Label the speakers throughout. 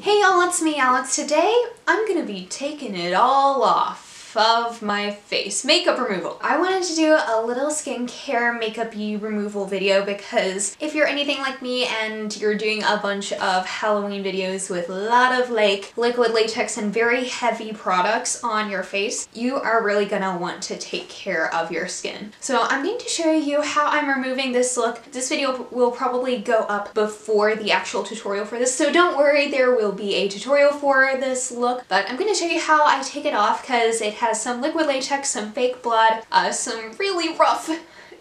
Speaker 1: Hey y'all, it's me Alex. Today I'm gonna be taking it all off of my face. Makeup removal. I wanted to do a little skincare makeup removal video because if you're anything like me and you're doing a bunch of Halloween videos with a lot of like liquid latex and very heavy products on your face, you are really gonna want to take care of your skin. So I'm going to show you how I'm removing this look. This video will probably go up before the actual tutorial for this, so don't worry, there will be a tutorial for this look, but I'm gonna show you how I take it off because it has some liquid latex, some fake blood, uh, some really rough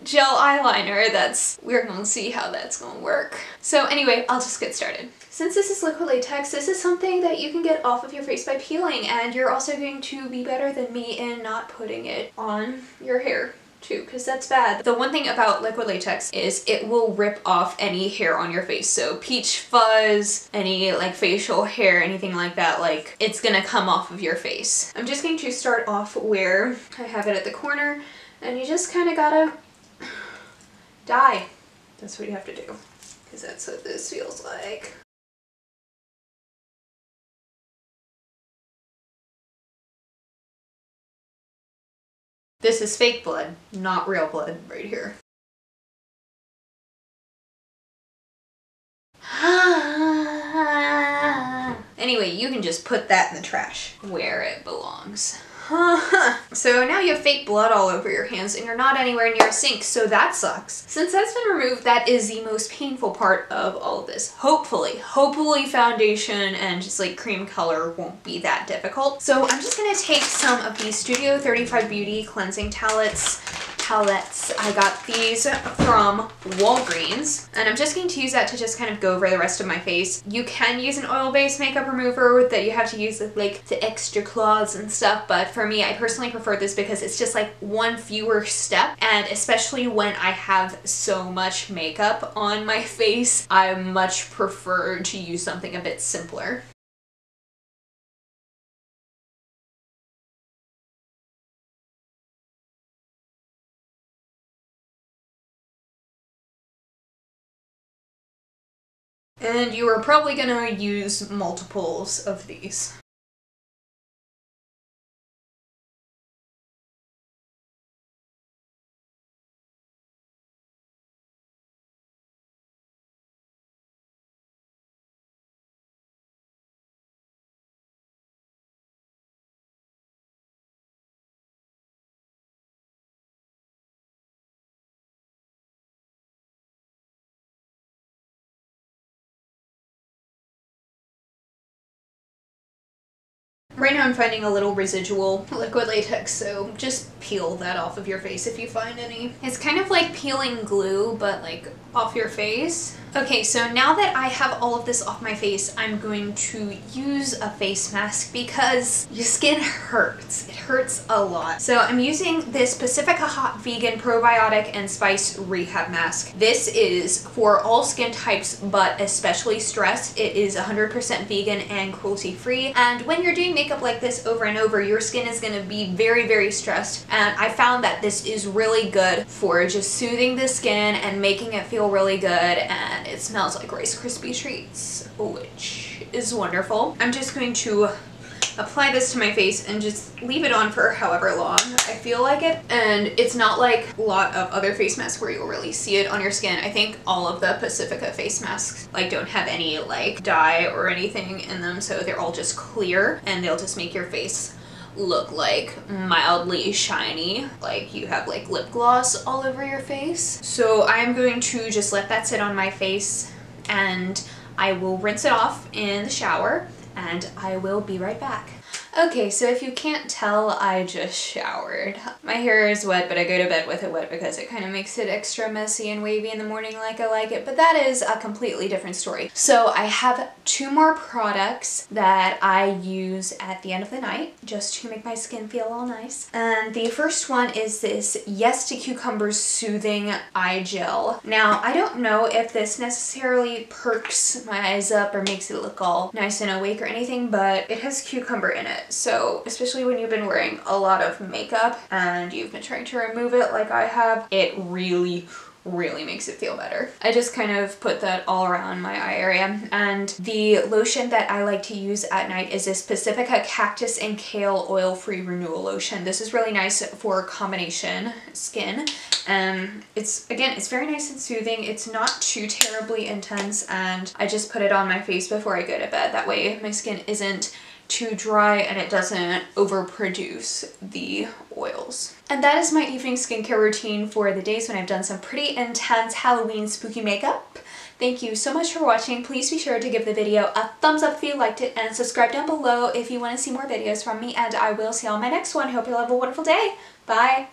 Speaker 1: gel eyeliner that's, we're gonna see how that's gonna work. So anyway, I'll just get started. Since this is liquid latex, this is something that you can get off of your face by peeling and you're also going to be better than me in not putting it on your hair too because that's bad. The one thing about liquid latex is it will rip off any hair on your face. So peach fuzz, any like facial hair, anything like that, like it's gonna come off of your face. I'm just going to start off where I have it at the corner and you just kind of gotta die. That's what you have to do because that's what this feels like. This is fake blood, not real blood right here. anyway, you can just put that in the trash where it belongs. so now you have fake blood all over your hands and you're not anywhere near a sink, so that sucks. Since that's been removed, that is the most painful part of all of this. Hopefully, hopefully foundation and just like cream color won't be that difficult. So I'm just gonna take some of the Studio 35 Beauty cleansing towelettes palettes. I got these from Walgreens and I'm just going to use that to just kind of go over the rest of my face. You can use an oil-based makeup remover that you have to use with like the extra claws and stuff but for me I personally prefer this because it's just like one fewer step and especially when I have so much makeup on my face I much prefer to use something a bit simpler. And you are probably going to use multiples of these. Right now I'm finding a little residual liquid latex, so just peel that off of your face if you find any. It's kind of like peeling glue, but like off your face. Okay, so now that I have all of this off my face, I'm going to use a face mask because your skin hurts. It hurts a lot. So I'm using this Pacifica Hot Vegan Probiotic and Spice Rehab Mask. This is for all skin types, but especially stressed. It is 100% vegan and cruelty-free. And when you're doing makeup like this over and over, your skin is gonna be very, very stressed. And I found that this is really good for just soothing the skin and making it feel really good and it smells like Rice Krispie treats, which is wonderful. I'm just going to apply this to my face and just leave it on for however long I feel like it. And it's not like a lot of other face masks where you'll really see it on your skin. I think all of the Pacifica face masks like don't have any like dye or anything in them so they're all just clear and they'll just make your face look like mildly shiny like you have like lip gloss all over your face so I'm going to just let that sit on my face and I will rinse it off in the shower and I will be right back Okay, so if you can't tell, I just showered. My hair is wet, but I go to bed with it wet because it kind of makes it extra messy and wavy in the morning like I like it, but that is a completely different story. So I have two more products that I use at the end of the night just to make my skin feel all nice. And the first one is this Yes to Cucumbers Soothing Eye Gel. Now, I don't know if this necessarily perks my eyes up or makes it look all nice and awake or anything, but it has cucumber in it. So especially when you've been wearing a lot of makeup and you've been trying to remove it like I have, it really, really makes it feel better. I just kind of put that all around my eye area and the lotion that I like to use at night is this Pacifica Cactus and Kale Oil Free Renewal Lotion. This is really nice for combination skin. Um, it's, again, it's very nice and soothing. It's not too terribly intense and I just put it on my face before I go to bed. That way my skin isn't too dry and it doesn't overproduce the oils. And that is my evening skincare routine for the days when I've done some pretty intense Halloween spooky makeup. Thank you so much for watching. Please be sure to give the video a thumbs up if you liked it and subscribe down below if you want to see more videos from me and I will see you on my next one. Hope you have a wonderful day. Bye!